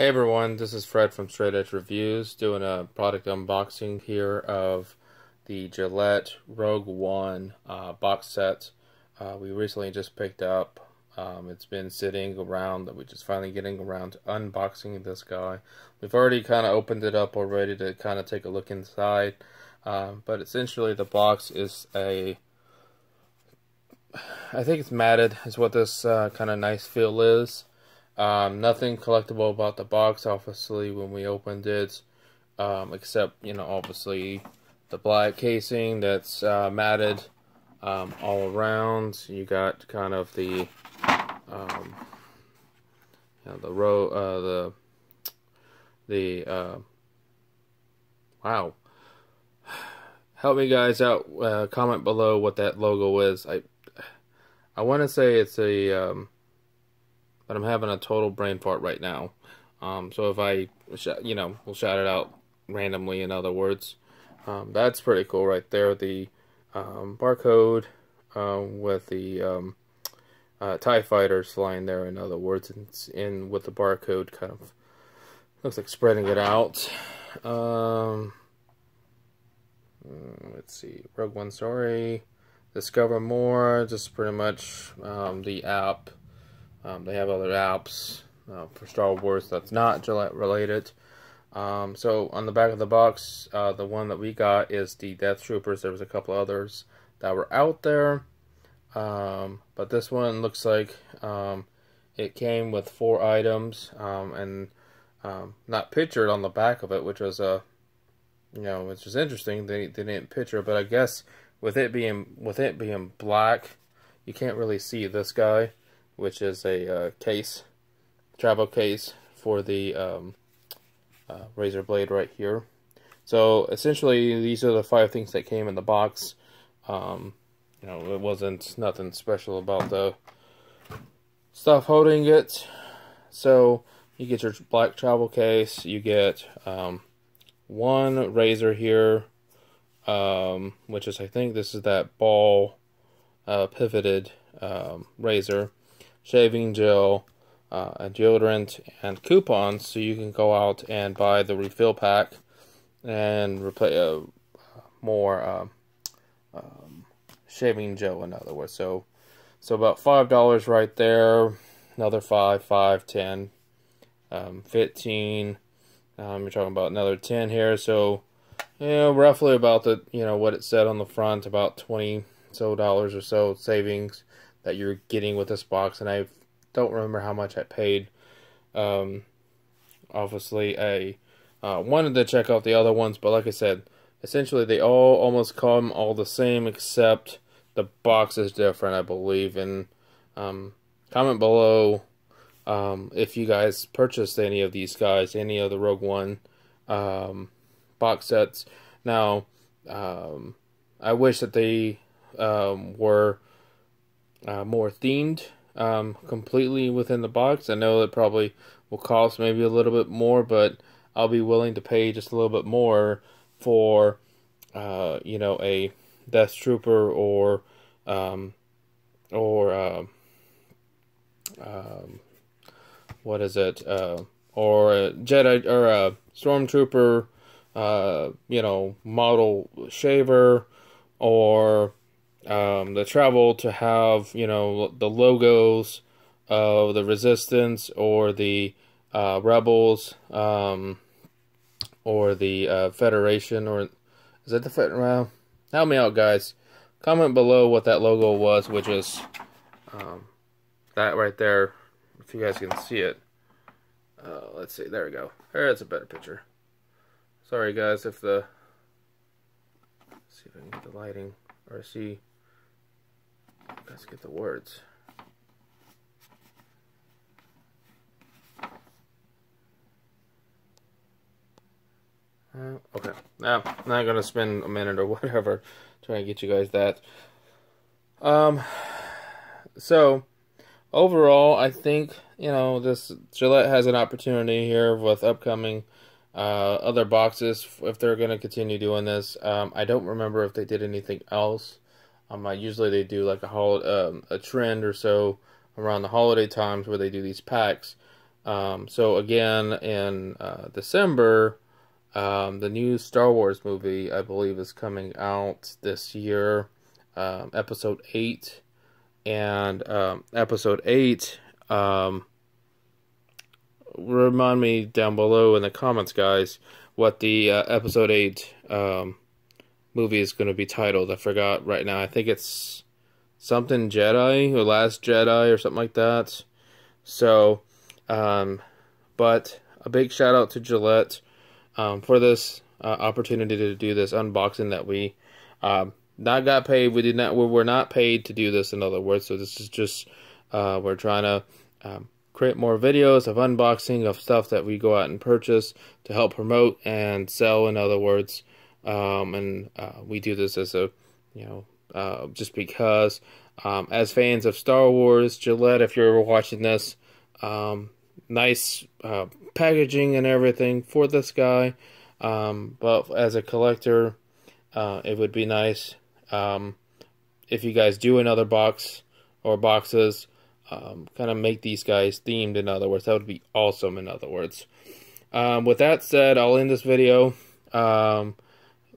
Hey everyone, this is Fred from Straight Edge Reviews doing a product unboxing here of the Gillette Rogue One uh, box set. Uh, we recently just picked up. Um, it's been sitting around, we're just finally getting around to unboxing this guy. We've already kind of opened it up already to kind of take a look inside. Um, but essentially the box is a I think it's matted is what this uh, kind of nice feel is. Um, nothing collectible about the box, obviously, when we opened it, um, except, you know, obviously the black casing that's uh, matted um, all around. You got kind of the, um, you know, the row, uh, the, the, uh, wow. Help me guys out, uh, comment below what that logo is. I, I want to say it's a, um, but I'm having a total brain fart right now. Um, so if I, you know, we'll shout it out randomly, in other words. Um, that's pretty cool right there. The um, barcode uh, with the um, uh, TIE fighters flying there, in other words, and in with the barcode kind of looks like spreading it out. Um, mm, let's see, Rogue One Story, Discover More, just pretty much um, the app um, they have other apps uh, for Star Wars that's not Gillette related. Um, so on the back of the box, uh, the one that we got is the Death Troopers. There was a couple others that were out there, um, but this one looks like um, it came with four items um, and um, not pictured on the back of it, which was a you know which was interesting. They they didn't picture, but I guess with it being with it being black, you can't really see this guy which is a uh, case, travel case for the um, uh, razor blade right here. So essentially, these are the five things that came in the box. Um, you know, it wasn't nothing special about the stuff holding it. So you get your black travel case. You get um, one razor here, um, which is I think this is that ball uh, pivoted um, razor shaving gel, uh, a deodorant, and coupons so you can go out and buy the refill pack and replace uh, more uh, um, shaving gel. In other words, so so about five dollars right there. Another five, five, ten, um, fifteen. Um, you're talking about another ten here. So you know, roughly about the you know what it said on the front, about twenty so dollars or so savings that you're getting with this box, and I don't remember how much I paid. Um, obviously, I uh, wanted to check out the other ones, but like I said, essentially they all almost come all the same, except the box is different, I believe. And um, comment below um, if you guys purchased any of these guys, any of the Rogue One um, box sets. Now, um, I wish that they um, were uh, more themed um, completely within the box. I know it probably will cost maybe a little bit more, but I'll be willing to pay just a little bit more for, uh, you know, a Death Trooper or, um, or, uh, um, what is it, uh, or a Jedi, or a Stormtrooper, uh, you know, model shaver, or um, the travel to have you know the logos of the resistance or the uh, rebels um, or the uh, federation or is it the federation help me out guys. Comment below what that logo was which is um, that right there if you guys can see it. Uh, let's see there we go. There's a better picture. Sorry guys if the see if I get the lighting or see Let's get the words. Uh, okay, now I'm not gonna spend a minute or whatever trying to get you guys that. Um, so overall, I think you know this Gillette has an opportunity here with upcoming uh, other boxes if they're gonna continue doing this. Um, I don't remember if they did anything else um, I, usually they do like a hol- um, a trend or so around the holiday times where they do these packs. Um, so again, in uh, December, um, the new Star Wars movie, I believe, is coming out this year. Um, episode eight, and um, episode eight. Um, remind me down below in the comments, guys, what the uh, episode eight um, movie is going to be titled. I forgot right now. I think it's something Jedi or Last Jedi or something like that. So, um, but a big shout out to Gillette um, for this uh, opportunity to do this unboxing that we um, not got paid. We did not. We were not paid to do this. In other words, so this is just uh, we're trying to um, create more videos of unboxing of stuff that we go out and purchase to help promote and sell. In other words, um, and uh, we do this as a you know uh, just because um, as fans of Star Wars, Gillette, if you're ever watching this, um, nice uh, packaging and everything for this guy. Um, but as a collector, uh, it would be nice um, if you guys do another box or boxes, um, kind of make these guys themed. In other words, that would be awesome. In other words, um, with that said, I'll end this video. Um,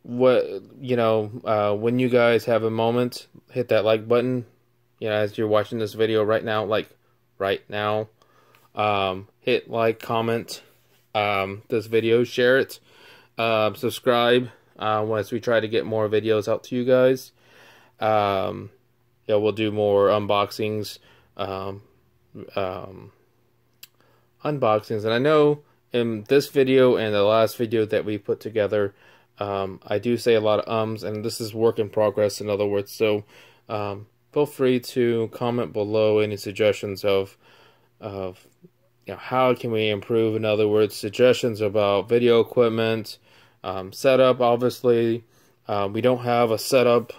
what you know, uh, when you guys have a moment, hit that like button. You know, as you're watching this video right now, like right now. Um, hit like, comment um, this video, share it, uh, subscribe uh, once we try to get more videos out to you guys. Um, yeah, we'll do more unboxings, um, um, unboxings, and I know in this video and the last video that we put together, um, I do say a lot of ums, and this is work in progress. In other words, so um, feel free to comment below any suggestions of of you know, how can we improve. In other words, suggestions about video equipment, um, setup. Obviously, uh, we don't have a setup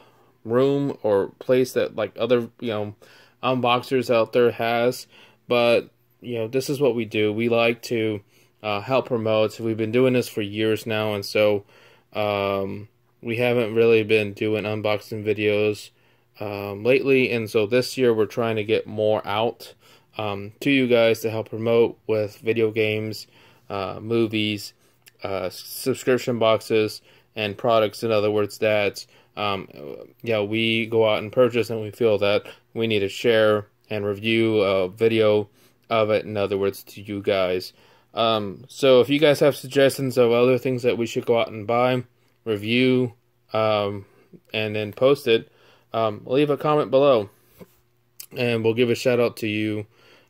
room or place that like other you know unboxers out there has, but you know this is what we do. We like to uh, help promote. So we've been doing this for years now, and so um, we haven't really been doing unboxing videos um, lately, and so this year we're trying to get more out um, to you guys to help promote with video games, uh, movies, uh, subscription boxes, and products. In other words, that um, yeah, we go out and purchase, and we feel that we need to share and review a video of it. In other words, to you guys. Um, so if you guys have suggestions of other things that we should go out and buy, review, um, and then post it, um, leave a comment below, and we'll give a shout out to you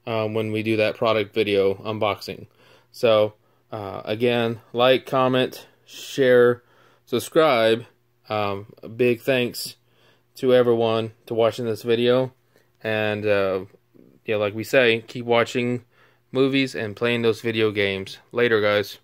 um, when we do that product video unboxing. So, uh, again, like, comment, share, subscribe. Um, big thanks to everyone to watching this video. And, uh, yeah, like we say, keep watching movies and playing those video games. Later, guys.